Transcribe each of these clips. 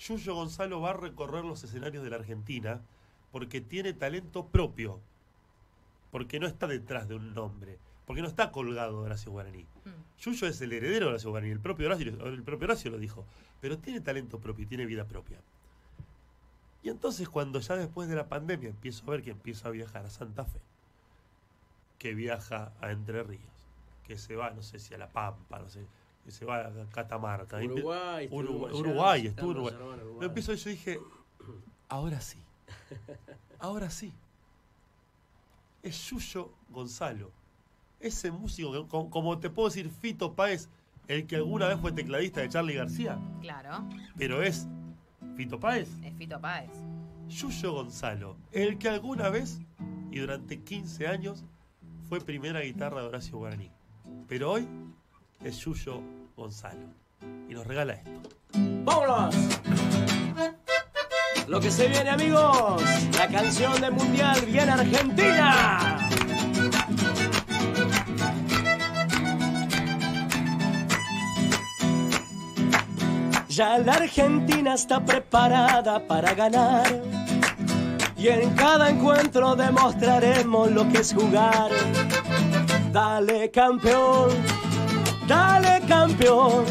Yuyo Gonzalo va a recorrer los escenarios de la Argentina porque tiene talento propio. Porque no está detrás de un nombre. Porque no está colgado de Horacio Guaraní. Mm. Yuyo es el heredero de Horacio Guaraní. El propio Horacio, el propio Horacio lo dijo. Pero tiene talento propio y tiene vida propia. Y entonces cuando ya después de la pandemia empiezo a ver que empieza a viajar a Santa Fe, que viaja a Entre Ríos, que se va, no sé si a La Pampa, no sé, que se va a Catamarca. Uruguay, Uruguay, Uruguay, estuvo Uruguay. Uruguay. Empiezo y yo dije, ahora sí, ahora sí. Es Yuyo Gonzalo, ese músico, que, como, como te puedo decir, Fito Páez, el que alguna vez fue tecladista de Charlie García, Claro, pero es Fito Páez. es Fito Páez. Yuyo Gonzalo, el que alguna vez y durante 15 años fue primera guitarra de Horacio Guaraní. Pero hoy es Yuyo Gonzalo. Y nos regala esto. ¡Vámonos! Lo que se viene, amigos, la canción del mundial viene Argentina. Ya la Argentina está preparada para ganar. Y en cada encuentro demostraremos lo que es jugar. Dale campeón, dale campeón.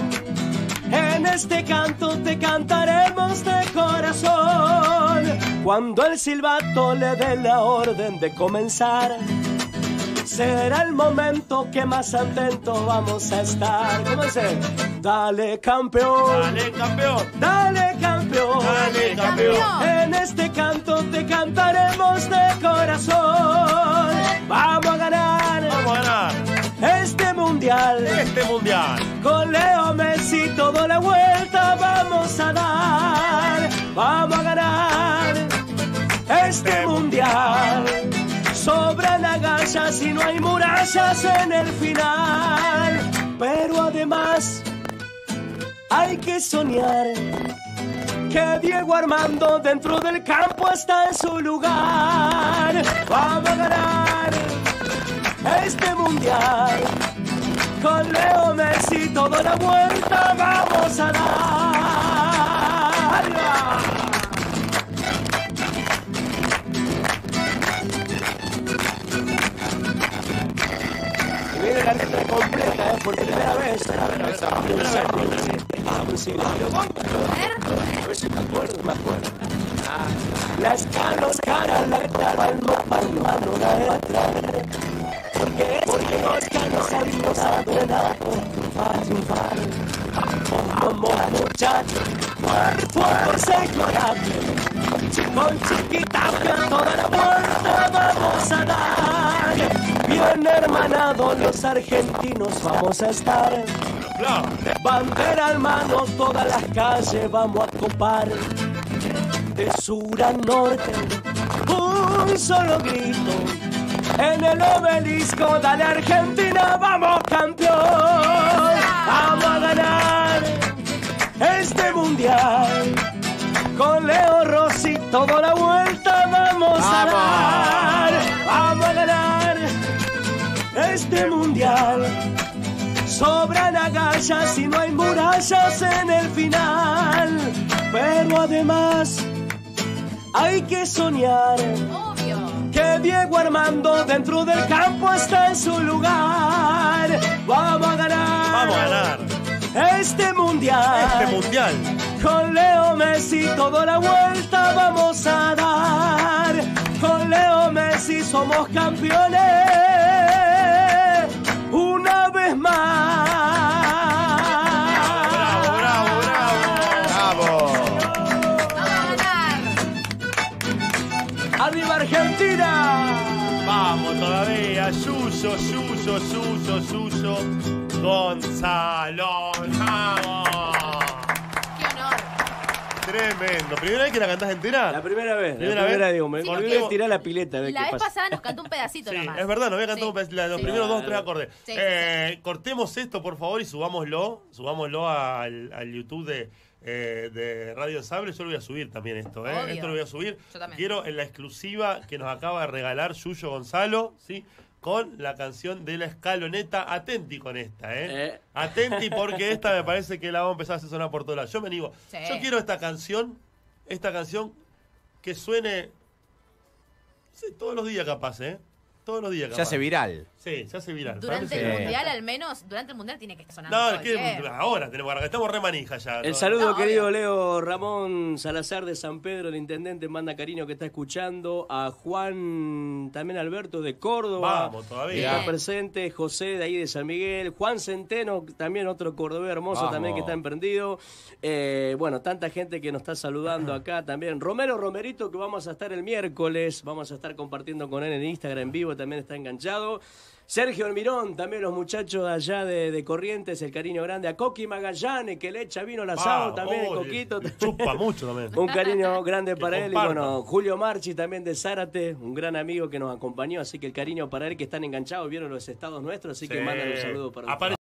En este canto te cantaremos de corazón. Cuando el silbato le dé la orden de comenzar, será el momento que más atento vamos a estar. ¿Cómo dice? Dale campeón. ¡Dale, campeón! Dale campeón. ¡Dale, campeón! En este canto te cantaremos de corazón. Mundial. este mundial! Con Leo Messi toda la vuelta vamos a dar. Vamos a ganar este mundial. Sobran agallas y no hay murallas en el final. Pero además hay que soñar que Diego Armando dentro del campo está en su lugar. Vamos a ganar este mundial. Leo Messi toda la vuelta vamos a dar. La letra completa, ¿eh? por primera vez. Primera vez. Vamos, sí, A ver si me acuerdo, me acuerdo. Ah, Las caras, caras, la palma, palma, no la. Porque porque los canos salimos a entrenar por triunfar. Vamos muchachos, fuego señorable. Chico y chiquita que a toda la vuelta vamos a dar. Bien hermanados los argentinos vamos a estar. Bandera al mano, todas las calles vamos a copar. De sur a norte, un solo grito. En el obelisco, dale Argentina, vamos campeón. Vamos a ganar este mundial. Con Leo Rossi, toda la vuelta vamos a dar. Vamos a ganar este mundial. Sobran agallas y no hay murallas en el final. Pero además hay que soñar Obvio. Que Diego Armando dentro del campo está en su lugar. Vamos a ganar. ¡Vamos a ganar! Este mundial. Este mundial. Con Leo Messi toda la vuelta vamos a dar. Con Leo Messi somos campeones. Vamos todavía, Yuyo, Yuyo, Yuyo, Yuyo, Gonzalo, vamos. Qué honor. Tremendo. ¿Primera vez que la cantás entera? La primera vez, Primera la primera vez. digo, me Sí, porque tirar la pileta, a ver La qué vez pasa. pasada nos cantó un pedacito Sí, nomás. es verdad, nos había cantado Sí. un pe- la- los Sí. primeros dos, tres acordes. Sí, sí, Eh, Cortemos esto, por favor, y subámoslo. Subámoslo al, al YouTube de, eh, de Radio Sable. Yo lo voy a subir también esto, ¿eh? Obvio. Esto lo voy a subir. Yo también. Quiero en la exclusiva que nos acaba de regalar Yuyo Gonzalo, ¿sí? con la canción de la escaloneta. Atenti con esta, ¿eh? Eh. Atenti porque esta me parece que la vamos a empezar a hacer sonar por todos lados. Yo me digo, Sí. yo quiero esta canción, esta canción que suene no sé, todos los días capaz, ¿eh? Todos los días capaz. Se hace viral. Sí, se hace viral. Durante el Sí. mundial, al menos, durante el mundial tiene que sonar. No, todo es el que ahora tenemos que estamos re manija ya. El ¿no? saludo, No, querido obvio. Leo Ramón Salazar de San Pedro, el intendente, manda cariño que está escuchando. A Juan, también Alberto de Córdoba. Vamos, todavía. Está Bien. presente. José de ahí de San Miguel. Juan Centeno, también otro cordobés hermoso Vamos. también que está emprendido. Eh, bueno, tanta gente que nos está saludando acá también. Romero Romerito, que vamos a estar el miércoles. Vamos a estar compartiendo con él en Instagram en vivo, también está enganchado. Sergio Almirón, también los muchachos allá de, de Corrientes, el cariño grande. A Coqui Magallanes, que le echa vino al asado también, oh, Coquito. Chupa mucho también. Un cariño grande Que para él. Y bueno, Julio Marchi también de Zárate, un gran amigo que nos acompañó. Así que el cariño para él que están enganchados, vieron los estados nuestros. Así que mandan un saludo para Apare-.